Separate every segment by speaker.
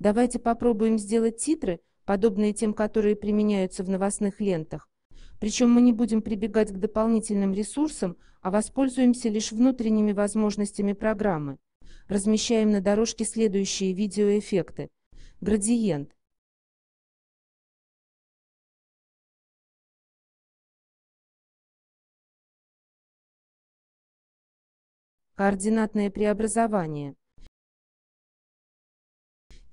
Speaker 1: Давайте попробуем сделать титры, подобные тем, которые применяются в новостных лентах. Причем мы не будем прибегать к дополнительным ресурсам, а воспользуемся лишь внутренними возможностями программы. Размещаем на дорожке следующие видеоэффекты. Градиент. Координатное преобразование.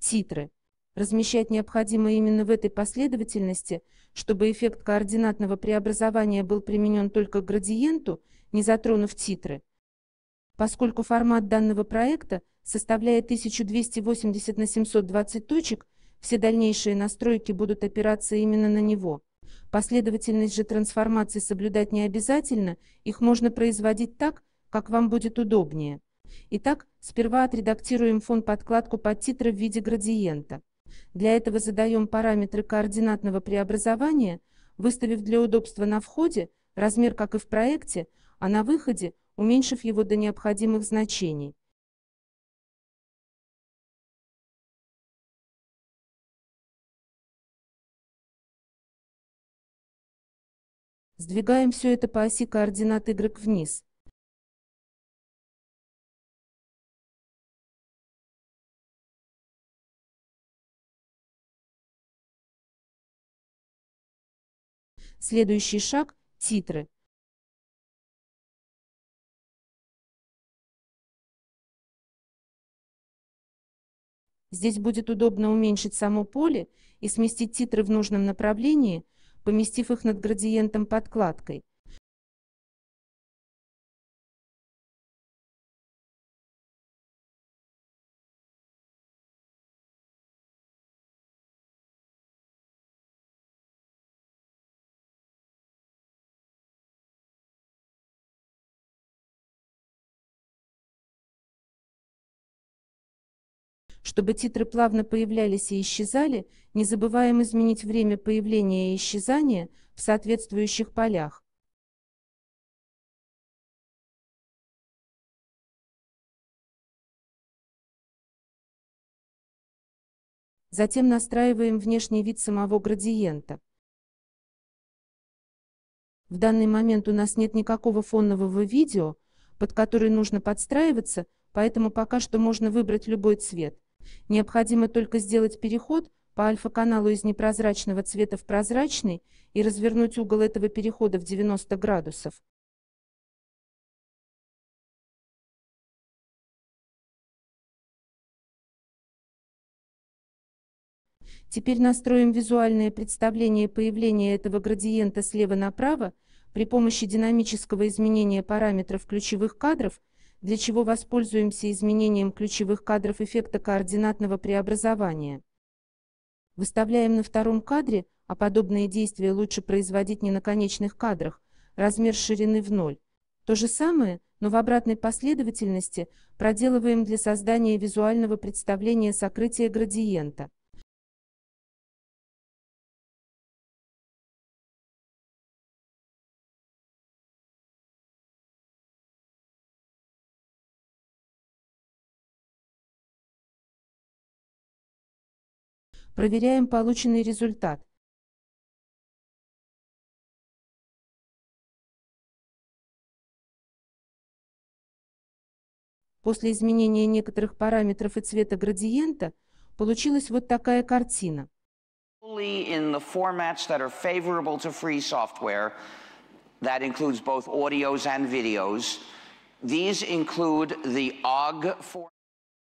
Speaker 1: Титры. Размещать необходимо именно в этой последовательности, чтобы эффект координатного преобразования был применен только к градиенту, не затронув титры. Поскольку формат данного проекта составляет 1280 на 720 точек, все дальнейшие настройки будут опираться именно на него. Последовательность же трансформаций соблюдать не обязательно, их можно производить так, как вам будет удобнее. Итак, сперва отредактируем фон-подкладку под титры в виде градиента. Для этого задаем параметры координатного преобразования, выставив для удобства на входе размер, как и в проекте, а на выходе уменьшив его до необходимых значений. Сдвигаем все это по оси координат y вниз. Следующий шаг – титры. Здесь будет удобно уменьшить само поле и сместить титры в нужном направлении, поместив их над градиентом подкладкой. Чтобы титры плавно появлялись и исчезали, не забываем изменить время появления и исчезания в соответствующих полях. Затем настраиваем внешний вид самого градиента. В данный момент у нас нет никакого фонового видео, под который нужно подстраиваться, поэтому пока что можно выбрать любой цвет. Необходимо только сделать переход по альфа-каналу из непрозрачного цвета в прозрачный и развернуть угол этого перехода в 90 градусов. Теперь настроим визуальное представление появления этого градиента слева направо при помощи динамического изменения параметров ключевых кадров для чего воспользуемся изменением ключевых кадров эффекта координатного преобразования. Выставляем на втором кадре, а подобные действия лучше производить не на конечных кадрах, размер ширины в ноль. То же самое, но в обратной последовательности, проделываем для создания визуального представления сокрытия градиента. Проверяем полученный результат. После изменения некоторых параметров и цвета градиента получилась вот такая картина.
Speaker 2: in the formats that are favorable to free software. That includes both audios and videos. These include the OGG format.